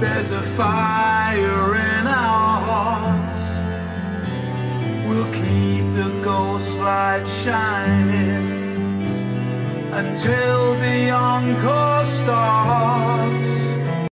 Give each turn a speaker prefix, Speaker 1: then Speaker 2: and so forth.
Speaker 1: There's a fire in our hearts. We'll keep the ghost light shining until the encore starts.